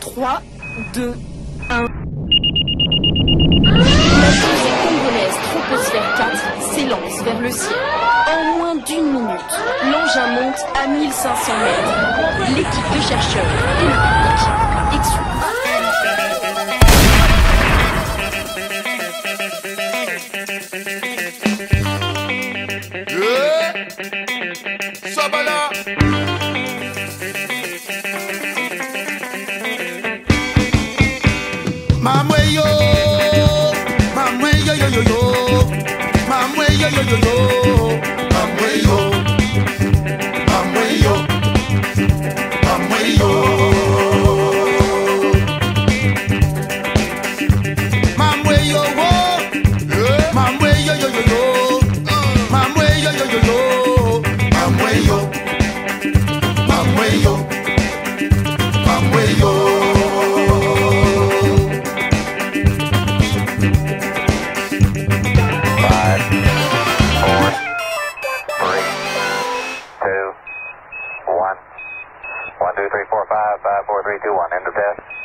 3, 2, 1. La fusée congolaise Troposphère 4 s'élance vers le ciel. En moins d'une minute, l'engin monte à 1500 mètres. L'équipe de chercheurs et le public exultent. Sabala. Mamwe yo, mamwe yo yo yo yo, mamwe yo yo yo yo, mamwe yo, wo, mamwe yo? Yo? Yo yo, yo yo yo yo, one. One, two, three, four, five, five, four, three, two, one. End of test.